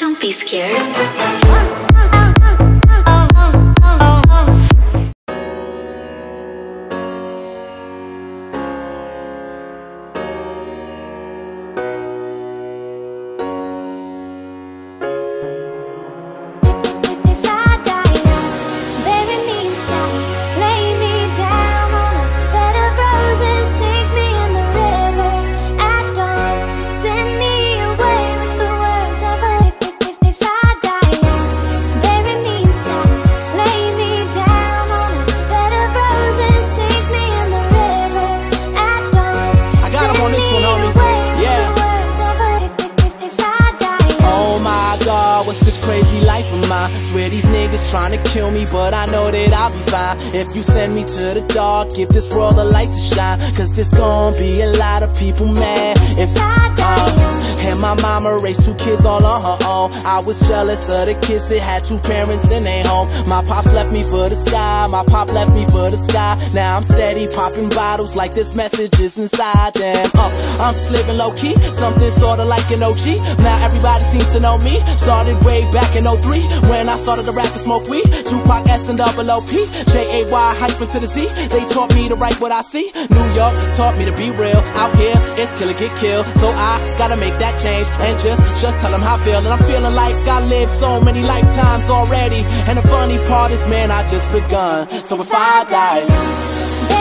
Don't be scared. This crazy life of mine? Swear these niggas trying to kill me, but I know that I'll be fine. If you send me to the dark, give this world a light to shine. Cause there's gonna be a lot of people mad. If I die and my mama raised two kids all on her own. I was jealous of the kids that had two parents in their home. My pops left me for the sky, my pop left me for the sky. Now I'm steady popping bottles like this message is inside them. Uh, I'm just living low key, something sorta like an OG. Now everybody seems to know me. Started way back in 03 when I started to rap and smoke weed. Tupac S and double OP, J A Y hyphen to the Z. They taught me to write what I see. New York taught me to be real. Out here, it's kill or get killed. So I gotta make that change and just just tell them how I feel. And I'm feeling like I lived so many lifetimes already. And the funny part is, man, I just begun. So if I die.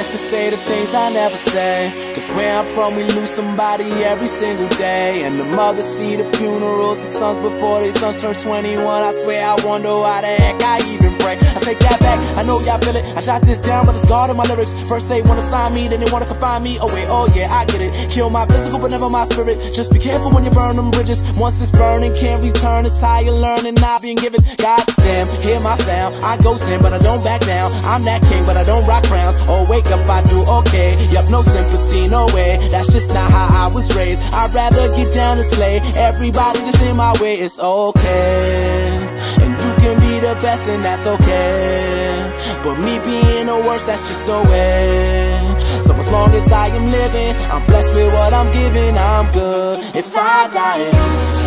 Chance to say the things I never say. Cause where I'm from, we lose somebody every single day. And the mothers see the funerals, the sons before their sons turn 21. I swear I wonder why the heck I even pray. I take that back, I know y'all feel it. I shot this down, but it's God in my lyrics. First they wanna sign me, then they wanna confine me. Oh wait, oh yeah, I get it. Kill my physical, but never my spirit. Just be careful when you burn them bridges. Once it's burning, can't return. It's how you learn and not being given. God damn, hear my sound. I go in, but I don't back down. I'm that king, but I don't rock crowns. Oh, wake up, I do okay. Yup, no sympathy, no way. That's just not how I was raised. I'd rather get down and slay everybody that's in my way. It's okay. And you can be the best, and that's okay. But me being the worst, that's just no way. So as long as I am living, I'm blessed with what I'm giving, I'm good. If I die,